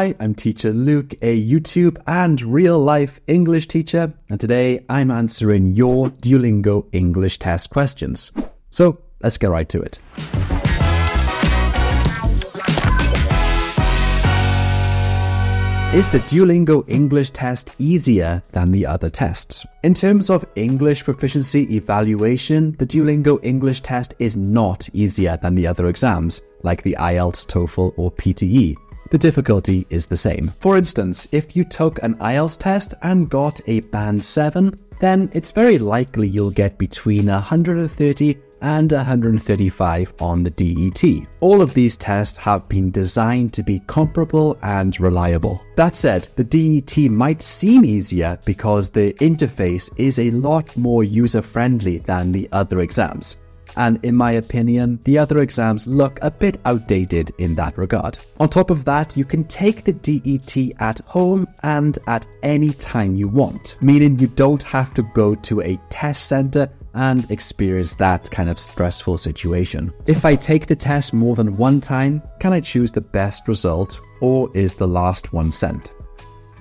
Hi, I'm teacher Luke, a YouTube and real life English teacher, and today I'm answering your Duolingo English test questions. So let's get right to it. Is the Duolingo English test easier than the other tests? In terms of English proficiency evaluation, the Duolingo English test is not easier than the other exams, like the IELTS, TOEFL, or PTE the difficulty is the same. For instance, if you took an IELTS test and got a band 7, then it's very likely you'll get between 130 and 135 on the DET. All of these tests have been designed to be comparable and reliable. That said, the DET might seem easier because the interface is a lot more user friendly than the other exams and in my opinion, the other exams look a bit outdated in that regard. On top of that, you can take the DET at home and at any time you want, meaning you don't have to go to a test center and experience that kind of stressful situation. If I take the test more than one time, can I choose the best result or is the last one sent?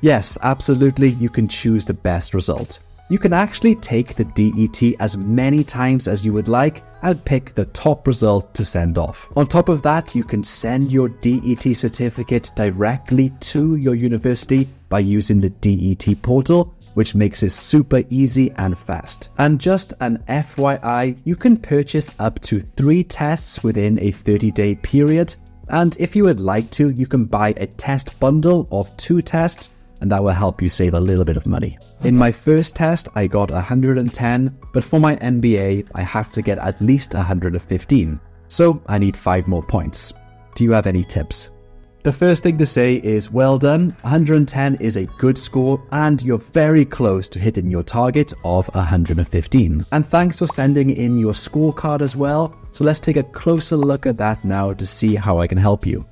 Yes, absolutely, you can choose the best result. You can actually take the DET as many times as you would like and pick the top result to send off. On top of that, you can send your DET certificate directly to your university by using the DET portal which makes it super easy and fast. And just an FYI, you can purchase up to three tests within a 30 day period. And if you would like to, you can buy a test bundle of two tests and that will help you save a little bit of money. In my first test, I got 110, but for my MBA, I have to get at least 115. So I need 5 more points. Do you have any tips? The first thing to say is well done. 110 is a good score, and you're very close to hitting your target of 115. And thanks for sending in your scorecard as well. So let's take a closer look at that now to see how I can help you.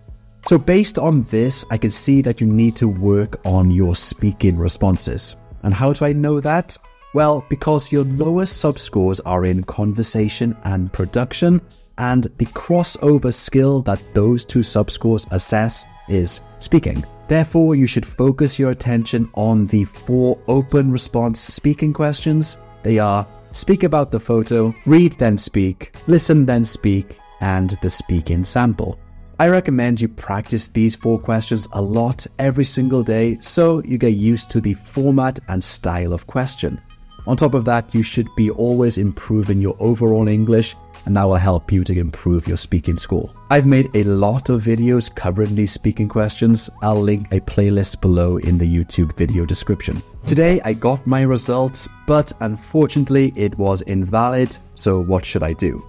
So, based on this, I can see that you need to work on your speaking responses. And how do I know that? Well, because your lowest subscores are in conversation and production, and the crossover skill that those two subscores assess is speaking. Therefore, you should focus your attention on the four open response speaking questions. They are speak about the photo, read then speak, listen then speak, and the speaking sample. I recommend you practice these four questions a lot every single day so you get used to the format and style of question. On top of that, you should be always improving your overall English, and that will help you to improve your speaking score. I've made a lot of videos covering these speaking questions. I'll link a playlist below in the YouTube video description. Today, I got my results, but unfortunately, it was invalid, so what should I do?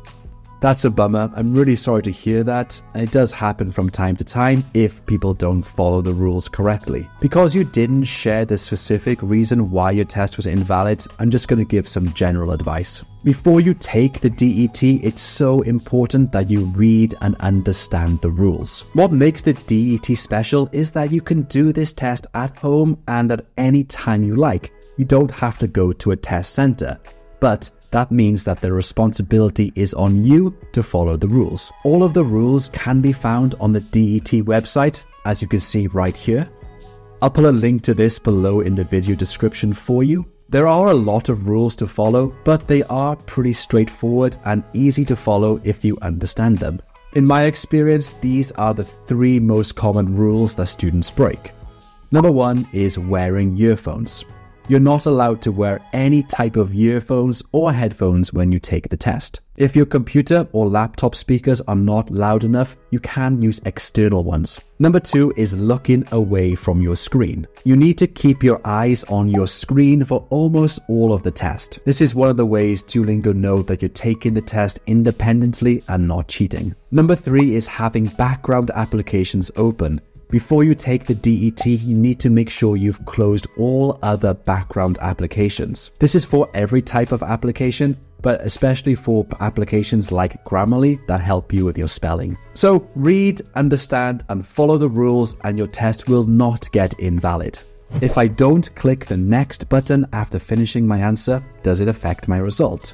That's a bummer. I'm really sorry to hear that. It does happen from time to time if people don't follow the rules correctly. Because you didn't share the specific reason why your test was invalid, I'm just going to give some general advice. Before you take the DET, it's so important that you read and understand the rules. What makes the DET special is that you can do this test at home and at any time you like. You don't have to go to a test center. But that means that the responsibility is on you to follow the rules. All of the rules can be found on the DET website, as you can see right here. I'll put a link to this below in the video description for you. There are a lot of rules to follow, but they are pretty straightforward and easy to follow if you understand them. In my experience, these are the three most common rules that students break. Number one is wearing earphones. You're not allowed to wear any type of earphones or headphones when you take the test. If your computer or laptop speakers are not loud enough, you can use external ones. Number two is looking away from your screen. You need to keep your eyes on your screen for almost all of the test. This is one of the ways Duolingo know that you're taking the test independently and not cheating. Number three is having background applications open. Before you take the DET, you need to make sure you've closed all other background applications. This is for every type of application, but especially for applications like Grammarly that help you with your spelling. So read, understand, and follow the rules, and your test will not get invalid. If I don't click the next button after finishing my answer, does it affect my result?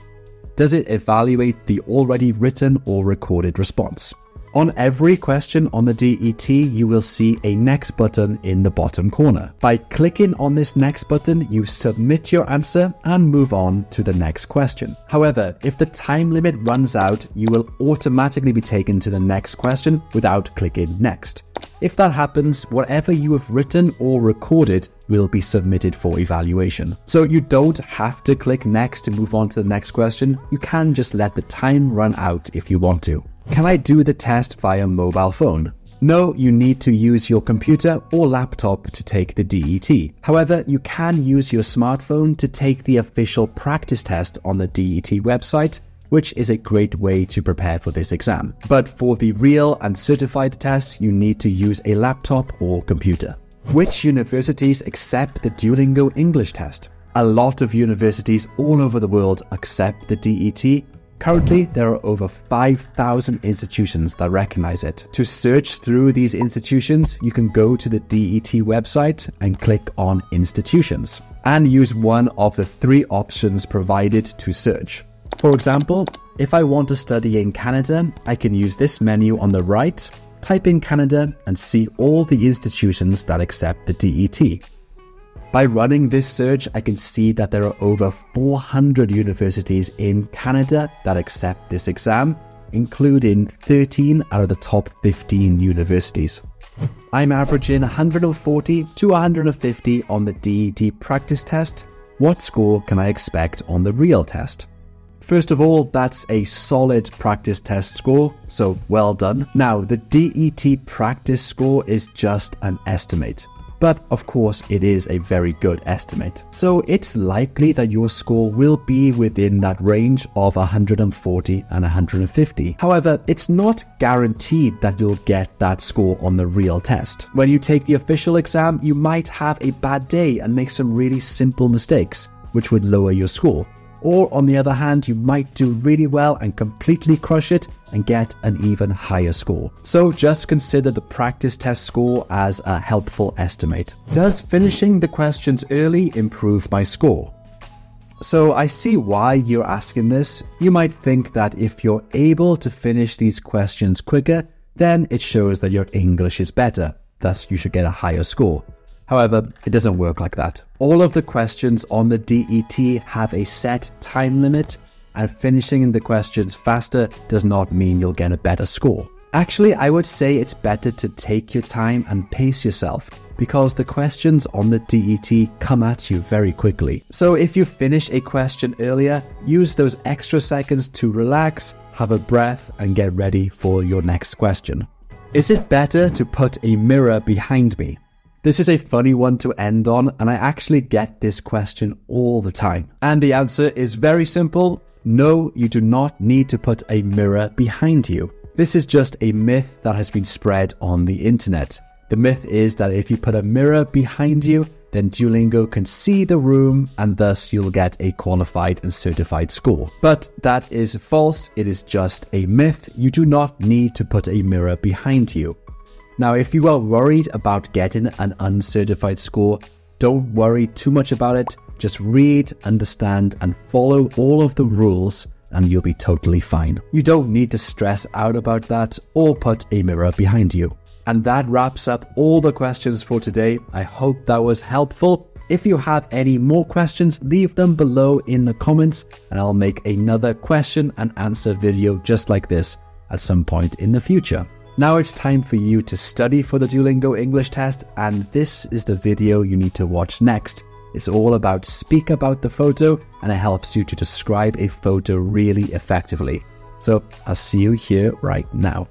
Does it evaluate the already written or recorded response? On every question on the DET, you will see a next button in the bottom corner. By clicking on this next button, you submit your answer and move on to the next question. However, if the time limit runs out, you will automatically be taken to the next question without clicking next. If that happens, whatever you have written or recorded will be submitted for evaluation. So you don't have to click next to move on to the next question. You can just let the time run out if you want to. Can I do the test via mobile phone? No, you need to use your computer or laptop to take the DET. However, you can use your smartphone to take the official practice test on the DET website, which is a great way to prepare for this exam. But for the real and certified tests, you need to use a laptop or computer. Which universities accept the Duolingo English test? A lot of universities all over the world accept the DET, Currently, there are over 5,000 institutions that recognize it. To search through these institutions, you can go to the DET website and click on Institutions and use one of the three options provided to search. For example, if I want to study in Canada, I can use this menu on the right, type in Canada, and see all the institutions that accept the DET. By running this search, I can see that there are over 400 universities in Canada that accept this exam, including 13 out of the top 15 universities. I'm averaging 140 to 150 on the DET practice test. What score can I expect on the real test? First of all, that's a solid practice test score, so well done. Now, the DET practice score is just an estimate but of course it is a very good estimate. So it's likely that your score will be within that range of 140 and 150. However, it's not guaranteed that you'll get that score on the real test. When you take the official exam, you might have a bad day and make some really simple mistakes, which would lower your score. Or on the other hand, you might do really well and completely crush it and get an even higher score. So just consider the practice test score as a helpful estimate. Does finishing the questions early improve my score? So I see why you're asking this. You might think that if you're able to finish these questions quicker, then it shows that your English is better. Thus, you should get a higher score. However, it doesn't work like that. All of the questions on the DET have a set time limit, and finishing the questions faster does not mean you'll get a better score. Actually, I would say it's better to take your time and pace yourself because the questions on the DET come at you very quickly. So if you finish a question earlier, use those extra seconds to relax, have a breath, and get ready for your next question. Is it better to put a mirror behind me? This is a funny one to end on, and I actually get this question all the time. And the answer is very simple no, you do not need to put a mirror behind you. This is just a myth that has been spread on the internet. The myth is that if you put a mirror behind you, then Duolingo can see the room and thus you'll get a qualified and certified score. But that is false, it is just a myth. You do not need to put a mirror behind you. Now, if you are worried about getting an uncertified score, don't worry too much about it. Just read, understand, and follow all of the rules, and you'll be totally fine. You don't need to stress out about that or put a mirror behind you. And that wraps up all the questions for today. I hope that was helpful. If you have any more questions, leave them below in the comments, and I'll make another question and answer video just like this at some point in the future. Now it's time for you to study for the Duolingo English test, and this is the video you need to watch next. It's all about speak about the photo, and it helps you to describe a photo really effectively. So I'll see you here right now.